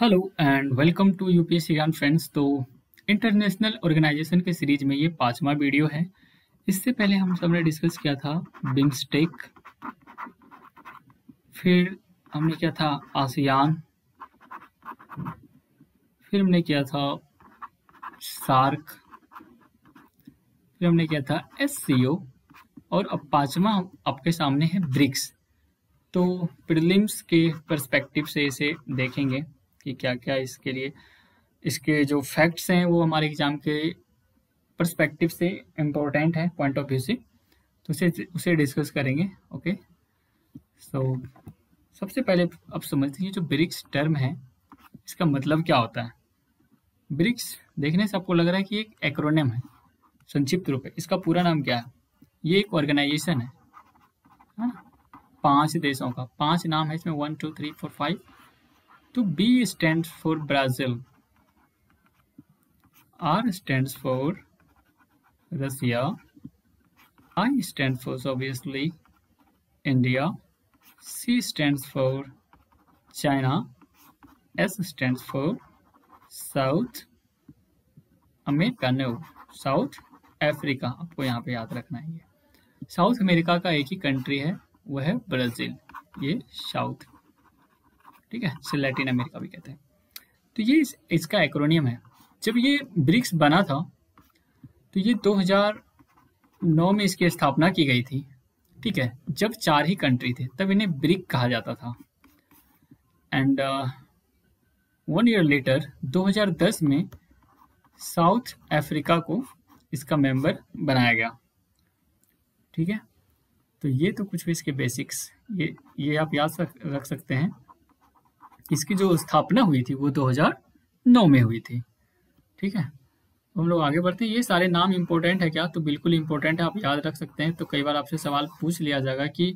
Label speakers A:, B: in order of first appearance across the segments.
A: Hello and welcome to UPSC Gyan friends तो international organisation के series में ये पांचवा वीडियो है। इससे पहले हम सबने डिस्कस किया था बिम्स्टेक फिर हमने किया था आसियान फिर हमने किया था सार्क फिर हमने किया था एससीओ और अब पांचवा आपके सामने है ब्रिक्स तो प्रिलिम्स के परस्पेक्टिव से इसे देखेंगे। कि क्या क्या इसके लिए इसके जो फैक्ट्स हैं वो हमारे एग्ज़ाम के परस्पेक्टिव से इम्पोर्टेंट है पॉइंट ऑफ़ व्यू से। तो उसे उसे डिस्कस करेंगे ओके सो so, सबसे पहले आप समझते हैं जो ब्रिक्स टर्म है इसका मतलब क्या होता है? ब्रिक्स देखने से आपको लग रहा है कि एक एक्रोनिम है संक्षिप्त रूप है। इसका पूरा नाम क्या है? ये एक ऑर्गेनाइजेशन है ना? पाँच देशों का पाँच नाम है इसमें one two three four five तो B stands for Brazil. R stands for Russia. I stands for obviously India. C stands for China. S stands for South America no South Africa आपको यहाँ पे याद रखना है साउथ अमेरिका का एक ही country है वह है ब्राज़ील ये साउथ ठीक है? इसे लैटिन अमेरिका भी कहते हैं। तो ये इस, इसका एक्रोनियम है। जब ये ब्रिक्स बना था तो ये 2009 में इसकी स्थापना की गई थी। ठीक है? जब चार ही कंट्री थे तब इन्हें ब्रिक कहा जाता था। एंड वन ईयर लेटर 2010 में साउथ अफ्रीका को इसका मेंबर बनाया गया। ठीक है? तो ये तो कुछ भी इसके बेसिक्स ये ये आप याद रख सकते हैं। इसकी जो स्थापना हुई थी वो 2009 में हुई थी। ठीक है? हम लोग आगे बढ़ते हैं। ये सारे नाम इंपॉर्टेंट है क्या? तो बिल्कुल इंपॉर्टेंट है। आप याद रख सकते हैं। तो कई बार आपसे सवाल पूछ लिया जाएगा कि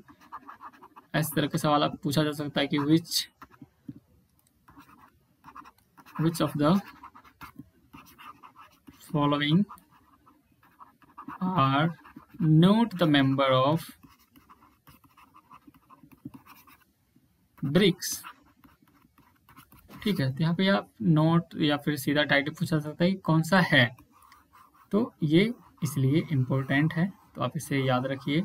A: इस तरह के सवाल आप पूछा जा सकता है कि which which of the following are not the member of BRICS ठीक है तो यहाँ पे आप नोट या फिर सीधा टाइटल पूछा सकता है कौन सा है। तो ये इसलिए इम्पोर्टेंट है तो आप इसे याद रखिए।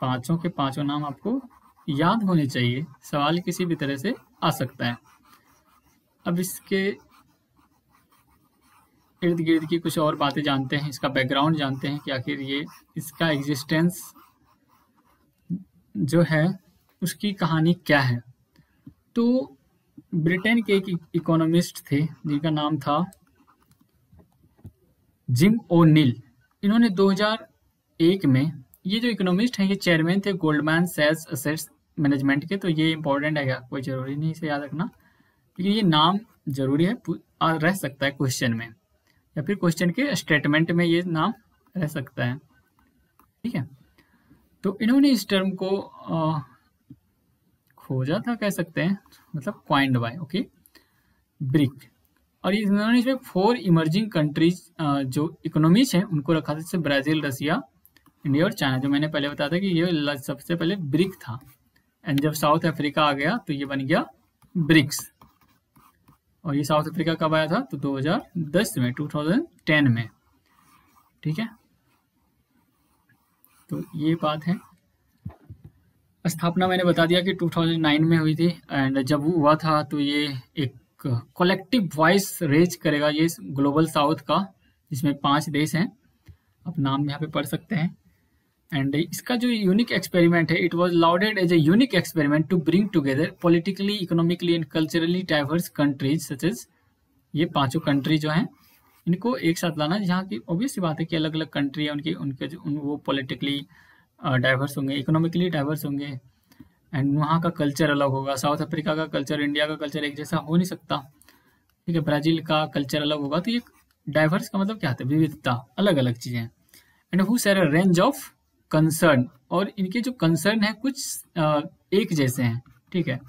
A: पाँचों के पाँचों नाम आपको याद होने चाहिए, सवाल किसी भी तरह से आ सकता है। अब इसके इर्द गिर्द की कुछ और बातें जानते हैं, इसका बैकग्राउंड जानते हैं कि आखिर ये इसका एग्जिस्टेंस जो है, उसकी कहानी क्या है। तो ब्रिटेन के एक इकोनॉमिस्ट थे, जिनका नाम था जिम ओ नील इन्होंने 2001 में, ये जो इकोनॉमिस्ट हैं, ये चेयरमैन थे गोल्डमैन सेल्स असेट्स मैनेजमेंट के तो ये इंपॉर्टेंट है कोई ज़रूरी नहीं, इसे याद रखना। क्योंकि ये नाम ज़रूरी है रह सकता है क्वेश्चन में। या फिर क्वेश्चन के स्टेटमेंट में ये नाम रह सकता है। ठीक है? तो इन्होंने इस टर्म को खोजा था कह सकते हैं मतलब क्वाइंड बाय ओके ब्रिक और इन्होंने इसमें फोर इमर्जिंग कंट्रीज़ जो इकोनॉमीज हैं, उनको रखा था, जैसे ब्राज़ील रसिया इंडिया और चाइना जो मैंने पहले बताया था कि ये सबसे पहले ब्रिक था। एंड जब साउथ अफ्रीका आ गया तो ये बन गया ब्रिक्स और ये साउथ अफ्रीका कब आया था? तो 2010 में 2010 में। ठीक है? तो ये बात है। स्थापना मैंने बता दिया कि 2009 में हुई थी एंड जब हुआ था तो ये एक कलेक्टिव वॉइस रेज करेगा ये ग्लोबल साउथ का जिसमें पाँच देश हैं। आप नाम यहाँ पे पढ़ सकते हैं। एंड इसका जो यूनिक एक्सपेरिमेंट है it was lauded as a unique experiment to bring together politically economically and culturally diverse countries such as ये पाँचों कंट्री जो हैं इनको एक साथ लाना जहाँ की ऑब्वियस बात है कि अलग अलग कंट्री है उनकी उनके जो उन, वो पॉलिटिकली डाइवर्स होंगे इकोनॉमिकली डाइवर्स होंगे एंड वहाँ का कल्चर अलग होगा। साउथ अफ्रीका का कल्चर इंडिया का कल्चर एक जैसा हो नहीं सकता। ठीक है ब्राज़ील का कल्चर अलग होगा तो ये डाइवर्स का मतलब क्या होता है? विविधता अलग अलग चीज़ें and who sir range of concern और इनके जो कंसर्न है, कुछ एक जैसे हैं। ठीक है,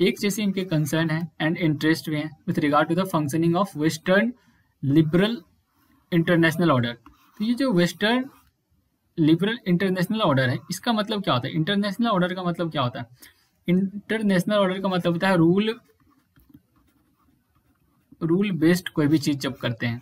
A: एक जैसे इनके कंसर्न है एंड इंटरेस्ट भी हैं with regard to the functioning of western liberal international order तो ये जो वेस्टर्न लिबरल इंटरनेशनल ऑर्डर है। इसका मतलब क्या होता है? इंटरनेशनल ऑर्डर का मतलब क्या होता है? इंटरनेशनल ऑर्डर का मतलब होता है रूल रूल बेस्ड कोई भी चीज़ जब करते हैं।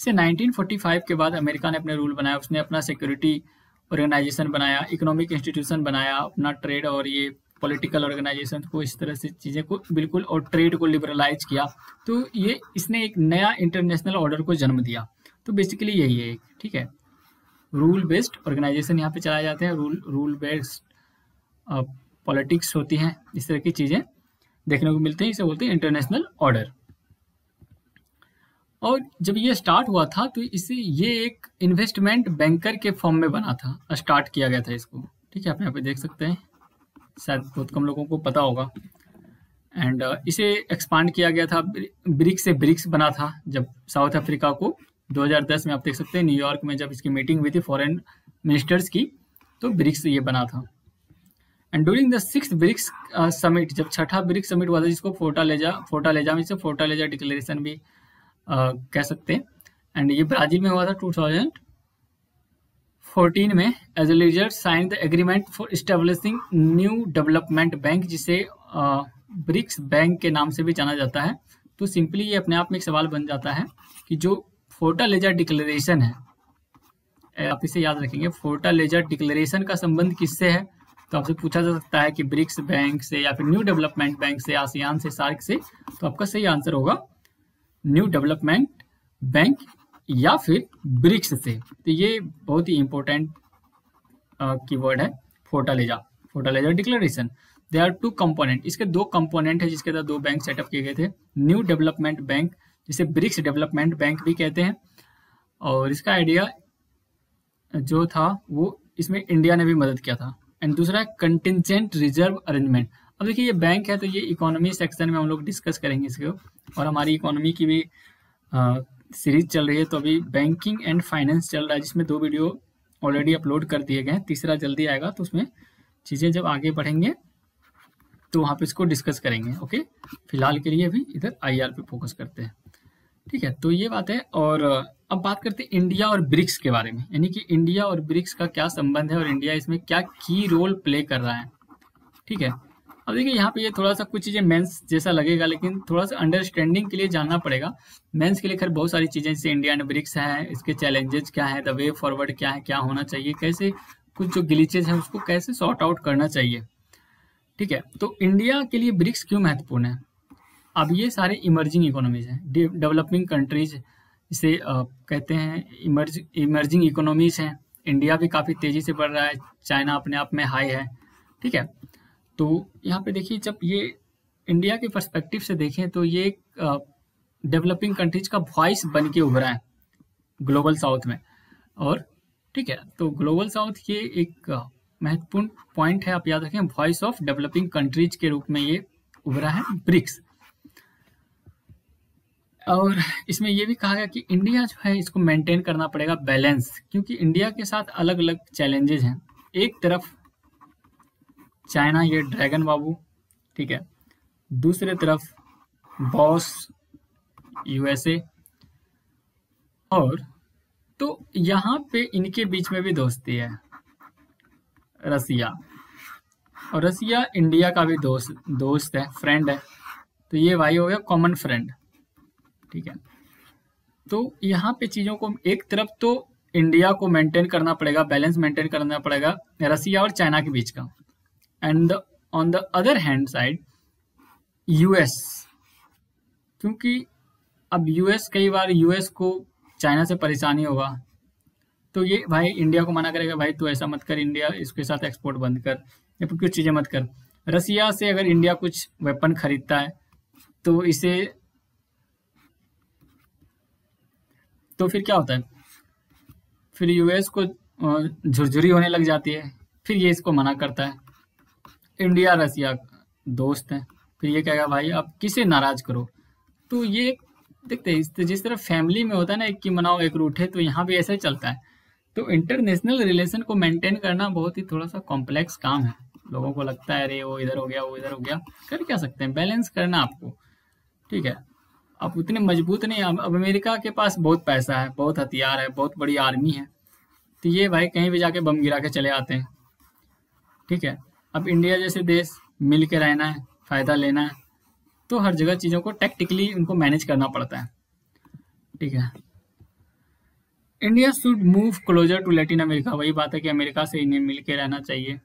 A: जैसे 1945 के बाद अमेरिका ने अपने रूल बनाया, उसने अपना सिक्योरिटी ऑर्गेनाइजेशन बनाया इकोनॉमिक इंस्टीट्यूशन बनाया, अपना ट्रेड और ये पॉलिटिकल ऑर्गेनाइजेशन को इस तरह से चीज़ें को बिल्कुल और ट्रेड को लिबरलाइज किया। तो ये, इसने एक नया इंटरनेशनल ऑर्डर को जन्म दिया। तो बेसिकली यही है ठीक है? रूल बेस्ड ऑर्गेनाइजेशन यहाँ पे चलाए जाते हैं रूल रूल बेस्ड पॉलिटिक्स होती हैं इस तरह की चीज़ें देखने को मिलते हैं इसे बोलते हैं इंटरनेशनल ऑर्डर और जब ये स्टार्ट हुआ था तो इसे ये एक इन्वेस्टमेंट बैंकर के फॉर्म में बना था स्टार्ट किया गया था इसको। ठीक है आप यहाँ पे देख सकते हैं शायद बहुत कम लोगों को पता होगा। एंड uh, इसे एक्सपांड किया गया था ब्रिक्स से ब्रिक्स बना था जब साउथ अफ्रीका को 2010 में आप देख सकते हैं न्यूयॉर्क में जब इसकी मीटिंग हुई थी फॉरेन मिनिस्टर्स की तो ब्रिक्स ये बना था। And during the six BRICS summit जब छठा ब्रिक्स समिट हुआ था जिसको फोटालेजा फोटालेजा में से फोटालेजा डिक्लेरेशन भी uh, कह सकते हैं। एंड ये ब्राज़ील में हुआ था 2014 में as a result sign the agreement for establishing new development bank जिसे ब्रिक्स uh, बैंक के नाम से भी जाना जाता है। तो सिंपली ये अपने आप में एक सवाल बन जाता है कि जो फोर्टा लेजर डिक्लेरेशन है। आप इसे याद रखेंगे फोर्टा लेजर डिक्लेरेशन का संबंध किससे है? तो आपसे पूछा जा सकता है कि ब्रिक्स बैंक से या फिर न्यू डेवलपमेंट बैंक से, आसियान से, सार्क से तो आपका सही आंसर होगा न्यू डेवलपमेंट बैंक या फिर ब्रिक्स से। तो ये बहुत ही इंपॉर्टेंट कीवर्ड है Fortaleza Fortaleza declaration. They are two component इसके दो कंपोनेंट है जिसके तहत दो बैंक सेटअप किए गए थे, न्यू डेवलपमेंट बैंक जिसे ब्रिक्स डेवलपमेंट बैंक भी कहते हैं। और इसका आइडिया जो था, वो इसमें इंडिया ने भी मदद किया था। एंड दूसरा कंटिजेंट रिज़र्व अरेंजमेंट अब देखिए, ये बैंक है तो ये इकोनॉमी सेक्शन में हम लोग डिस्कस करेंगे इसको और हमारी इकोनॉमी की भी सीरीज़ चल रही है तो अभी बैंकिंग एंड फाइनेंस चल रहा है, जिसमें दो वीडियो ऑलरेडी अपलोड कर दिए गए हैं। तीसरा जल्दी आएगा तो उसमें चीज़ें जब आगे बढ़ेंगे तो वहाँ पे इसको डिस्कस करेंगे ओके फ़िलहाल के लिए अभी इधर आई पे फोकस करते हैं। ठीक है तो ये बात है और अब बात करते हैं इंडिया और ब्रिक्स के बारे में। यानी कि इंडिया और ब्रिक्स का क्या संबंध है और इंडिया इसमें क्या की रोल प्ले कर रहा है। ठीक है, अब देखिए यहाँ पे ये थोड़ा सा कुछ चीज़ें मेंस जैसा लगेगा, लेकिन थोड़ा सा अंडरस्टैंडिंग के लिए जानना पड़ेगा। मेंस के लिए खैर बहुत सारी चीज़ें, जैसे इंडिया एंड ब्रिक्स है, इसके चैलेंजेस क्या है द वे फॉरवर्ड क्या है, क्या होना चाहिए, कैसे कुछ जो ग्लिचेज है उसको कैसे सॉर्ट आउट करना चाहिए। ठीक है तो इंडिया के लिए ब्रिक्स क्यों महत्वपूर्ण है? अब ये सारे इमर्जिंग इकोनॉमीज हैं। डेवलपिंग कंट्रीज़ इसे कहते हैं इमर्ज इमर्जिंग इकोनॉमीज हैं। इंडिया भी काफ़ी तेज़ी से बढ़ रहा है। चाइना अपने आप में हाई है। ठीक है? तो यहाँ पे देखिए, जब ये इंडिया के परस्पेक्टिव से देखें तो ये डेवलपिंग कंट्रीज़ का वॉइस बन के उभरा है ग्लोबल साउथ में। और, ठीक है तो ग्लोबल साउथ ये एक महत्वपूर्ण पॉइंट है। आप याद रखें वॉइस ऑफ़ डेवलपिंग कंट्रीज़ के रूप में ये उभरा है। ब्रिक्स और इसमें यह भी कहा गया कि इंडिया जो है, इसको मेंटेन करना पड़ेगा बैलेंस क्योंकि इंडिया के साथ अलग अलग चैलेंजेस हैं। एक तरफ़ चाइना ये ड्रैगन बाबू ठीक है। दूसरे तरफ़ बॉस यूएसए और तो यहाँ पे इनके बीच में भी दोस्ती है, रसिया। और रसिया इंडिया का भी दोस्त दोस्त है फ्रेंड है। तो ये भाई हो गया कॉमन फ्रेंड ठीक है? तो यहाँ पे चीज़ों को एक तरफ़ तो इंडिया को मेंटेन करना पड़ेगा बैलेंस मेंटेन करना पड़ेगा रसिया और चाइना के बीच का। And on the other hand side US क्योंकि अब यूएस कई बार यूएस को चाइना से परेशानी होगा। तो ये भाई इंडिया को मना करेगा, भाई तू ऐसा मत कर इंडिया इसके साथ एक्सपोर्ट बंद कर, या फिर कुछ चीज़ें मत कर। रसिया से अगर इंडिया कुछ वेपन खरीदता है तो इसे तो फिर क्या होता है? फिर यूएस को झुरझुरी होने लग जाती है। फिर ये इसको मना करता है। इंडिया, रसिया दोस्त है। फिर ये कहेगा, भाई आप किसे नाराज़ करो? तो ये देखते हैं जिस तरह फैमिली में होता है ना, एक की मनाओ, एक रूठे तो यहाँ भी ऐसा ही चलता है। तो इंटरनेशनल रिलेशन को मेंटेन करना बहुत ही थोड़ा सा कॉम्प्लेक्स काम है। लोगों को लगता है, अरे, वो इधर हो गया, वो इधर हो गया। कर क्या सकते हैं? बैलेंस करना आपको। ठीक है? अब उतने मज़बूत नहीं अब अमेरिका के पास बहुत पैसा है, बहुत हथियार है, बहुत बड़ी आर्मी है। तो ये भाई कहीं भी जाके बम गिरा के चले आते हैं। ठीक है? अब इंडिया जैसे देश मिल के रहना है, फ़ायदा लेना है तो हर जगह चीज़ों को टेक्टिकली उनको मैनेज करना पड़ता है। ठीक है? India should move closer to Latin America वही बात है कि अमेरिका से इन्हें मिल के रहना चाहिए।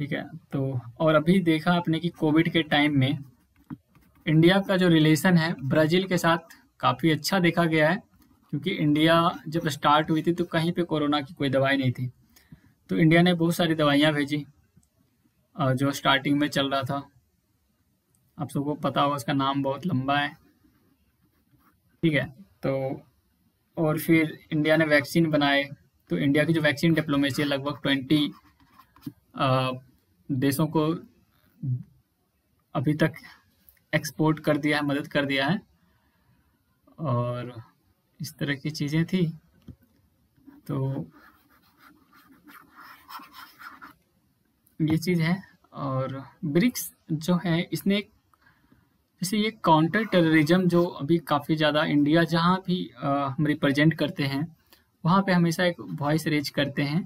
A: ठीक है? तो और अभी देखा आपने कि कोविड के टाइम में इंडिया का जो रिलेशन है, ब्राज़ील के साथ काफ़ी अच्छा देखा गया है, क्योंकि इंडिया जब स्टार्ट हुई थी तो कहीं पे कोरोना की कोई दवाई नहीं थी। तो इंडिया ने बहुत सारी दवाइयाँ भेजी जो स्टार्टिंग में चल रहा था। आप सबको पता होगा उसका नाम बहुत लंबा है। ठीक है तो और फिर इंडिया ने वैक्सीन बनाए तो इंडिया की जो वैक्सीन डिप्लोमेसी है, लगभग ट्वेंटी देशों को अभी तक एक्सपोर्ट कर दिया है, मदद कर दिया है। और इस तरह की चीज़ें थी। तो ये चीज़ है। और ब्रिक्स जो है, इसने जैसे ये काउंटर टेररिज्म जो अभी काफ़ी ज़्यादा इंडिया जहाँ भी हम रिप्रेजेंट करते हैं, वहाँ पे हमेशा एक वॉइस रेज करते हैं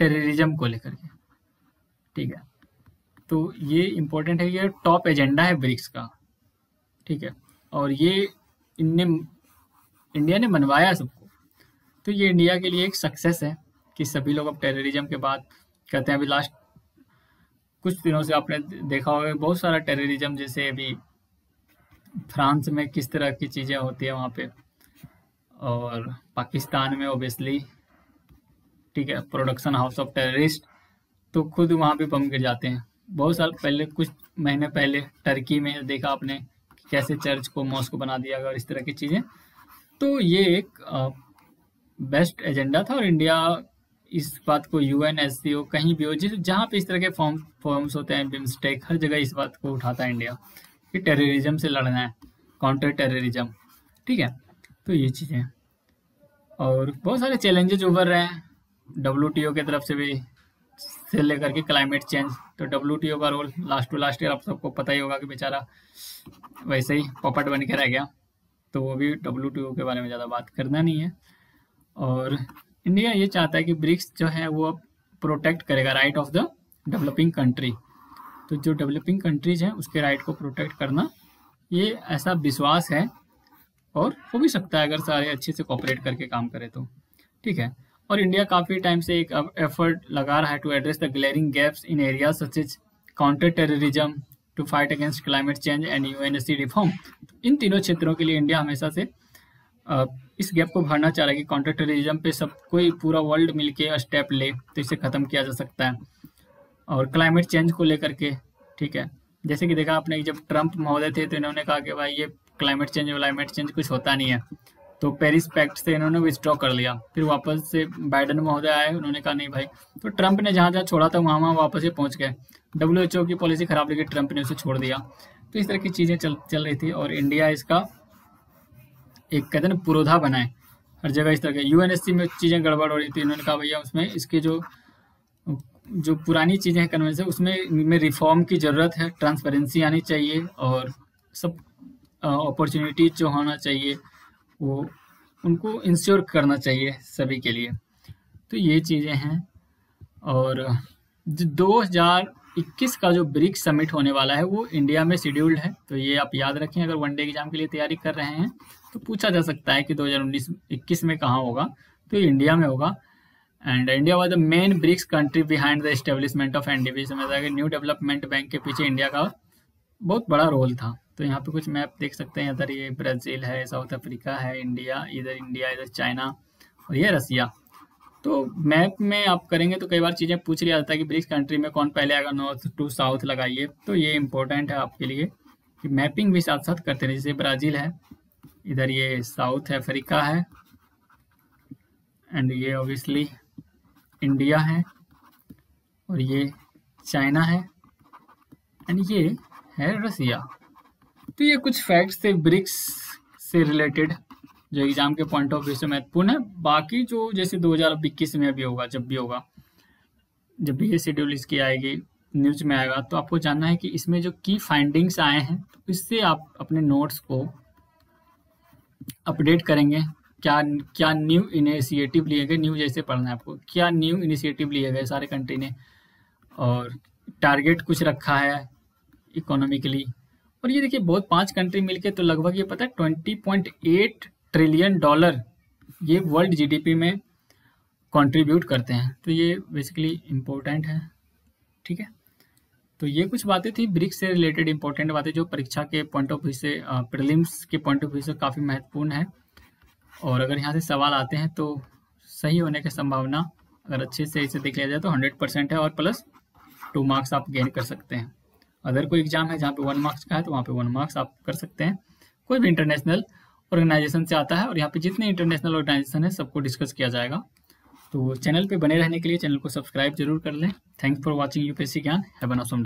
A: टेररिज्म को लेकर के। ठीक है। तो ये इम्पोर्टेंट है, ये टॉप एजेंडा है ब्रिक्स का, ठीक है? और ये इनने इंडिया ने मनवाया सबको। तो ये इंडिया के लिए एक सक्सेस है कि सभी लोग अब टेररिज्म के बाद कहते हैं, अभी लास्ट कुछ दिनों से आपने देखा होगा, बहुत सारा टेररिज्म जैसे अभी फ्रांस में किस तरह की चीज़ें होती है वहाँ पे, और पाकिस्तान में ओबियसली ठीक है प्रोडक्शन हाउस ऑफ़ टेररिस्ट तो खुद वहाँ पे बम गिर जाते हैं। बहुत साल पहले, कुछ महीने पहले टर्की में देखा आपने कैसे चर्च को मॉस्को बना दिया गया और इस तरह की चीज़ें। तो ये एक बेस्ट एजेंडा था और इंडिया इस बात को U N S C O कहीं भी हो, जिस, जहाँ पे इस तरह के फॉर्म फॉर्म्स होते हैं बिम्स्टेक हर जगह इस बात को उठाता है इंडिया कि टेररिज्म से लड़ना है काउंटर टेररिज्म ठीक है? तो ये चीज़ें और बहुत सारे चैलेंजेज उभर रहे हैं डब्ल्यू की तरफ़ से भी, से लेकर के क्लाइमेट चेंज तो WTO का role last to last year आप सबको पता ही होगा कि बेचारा वैसे ही पॉपट बन के रह गया। तो वो भी डब्ल्यू के बारे में ज़्यादा बात करना नहीं है। और इंडिया ये चाहता है कि ब्रिक्स जो है वो प्रोटेक्ट करेगा right of the developing country तो जो डेवलपिंग कंट्रीज़ हैं, उसके राइट को प्रोटेक्ट करना, ये ऐसा विश्वास है। और हो भी सकता है अगर सारे अच्छे से कॉपरेट करके काम करें तो। ठीक है? और इंडिया काफ़ी टाइम से एक एफर्ट लगा रहा है to address the glaring gaps in area such is counter terrorism to fight against climate change and U UNSC reform इन तीनों क्षेत्रों के लिए इंडिया हमेशा से इस गैप को भरना चाह रहा है कि काउंटर टेररिज्म पे सब कोई पूरा वर्ल्ड मिलके स्टेप ले तो इसे ख़त्म किया जा सकता है। और क्लाइमेट चेंज को लेकर के, ठीक है। जैसे कि देखा आपने जब ट्रंप महोदय थे तो इन्होंने कहा कि भाई ये क्लाइमेट चेंज क्लाइमेट चेंज कुछ होता नहीं है। तो पेरिस पैक्ट से इन्होंने विथड्रॉ कर लिया। फिर वापस से बाइडन महोदय आए, उन्होंने कहा, नहीं भाई। तो ट्रंप ने जहाँ जहाँ छोड़ा था, वहाँ वहाँ वापस ही पहुँच गए। डब्ल्यूएचओ की पॉलिसी खराब लगी ट्रंप ने उसे छोड़ दिया। तो इस तरह की चीज़ें चल चल रही थी और इंडिया इसका एक कहते ना, पुरोधा बनाए हर जगह इस तरह के यूएनएससी में चीज़ें गड़बड़ हो रही थी। इन्होंने कहा, भैया, उसमें इसके जो जो पुरानी चीज़ें हैं कन्वेंशन उसमें, में रिफॉर्म की ज़रूरत है। ट्रांसपेरेंसी आनी चाहिए और सब अपॉर्चुनिटी जो होना चाहिए। वो उनको इंश्योर करना चाहिए सभी के लिए। तो ये चीज़ें हैं। और दो हज़ार इक्कीस का जो ब्रिक्स समिट होने वाला है, वो इंडिया में शेड्यूल्ड है। तो ये आप याद रखें, अगर वनडे एग्ज़ाम के लिए तैयारी कर रहे हैं तो पूछा जा सकता है कि 2019 21 में कहाँ होगा। तो इंडिया में होगा। And India was the main BRICS country behind the establishment of NDB समझा कि न्यू डेवलपमेंट बैंक के पीछे इंडिया का बहुत बड़ा रोल था। तो यहाँ पे कुछ मैप देख सकते हैं। इधर ये ब्राज़ील है, साउथ अफ्रीका है, इंडिया, इधर इंडिया, इधर चाइना और ये रसिया। तो मैप में आप करेंगे तो कई बार चीज़ें पूछ लिया जाता है कि ब्रिक्स कंट्री में कौन पहले आएगा, नॉर्थ टू साउथ लगाइए। तो ये इंपॉर्टेंट है आपके लिए कि मैपिंग भी साथ साथ करते रहे जैसे ब्राज़ील है, इधर ये साउथ अफ्रीका है एंड ये ऑब्वियसली इंडिया है और ये चाइना है एंड ये है रसिया। तो ये कुछ फैक्ट्स थे ब्रिक्स से रिलेटेड जो एग्ज़ाम के पॉइंट ऑफ़ व्यू से महत्वपूर्ण है। बाकी जो जैसे 2021 में अभी होगा, जब भी होगा, जब भी ये शेड्यूल इसकी आएगी न्यूज़ में आएगा तो आपको जानना है कि इसमें जो की फाइंडिंग्स आए हैं तो इससे आप अपने नोट्स को अपडेट करेंगे। क्या क्या न्यू इनिशिएटिव लिए गए न्यू जैसे पढ़ना है आपको। क्या न्यू इनिशिएटिव लिए गए सारे कंट्री ने? और टारगेट कुछ रखा है इकोनॉमिकली और ये देखिए, बहुत पाँच कंट्री मिलके तो लगभग ये पता है twenty point eight trillion dollar ये वर्ल्ड जीडीपी में कंट्रीब्यूट करते हैं। तो ये बेसिकली इम्पोर्टेंट है, ठीक है? तो ये कुछ बातें थी ब्रिक्स से रिलेटेड इंपॉर्टेंट बातें जो परीक्षा के पॉइंट ऑफ़ व्यू से प्रीलिम्स के पॉइंट ऑफ़ व्यू से काफ़ी महत्वपूर्ण है। और अगर यहाँ से सवाल आते हैं तो सही होने की संभावना, अगर अच्छे से इसे देख लिया जाए तो हंड्रेड परसेंट है और प्लस टू मार्क्स आप गेन कर सकते हैं। अगर कोई एग्ज़ाम है जहाँ पे वन मार्क्स का है तो वहाँ पे वन मार्क्स आप कर सकते हैं। कोई भी इंटरनेशनल ऑर्गेनाइजेशन से आता है और यहाँ पे जितने इंटरनेशनल ऑर्गेनाइजेशन है, सबको डिस्कस किया जाएगा। तो चैनल पे बने रहने के लिए चैनल को सब्सक्राइब ज़रूर कर लें। Thanks for watching UPSC Gyan have an awesome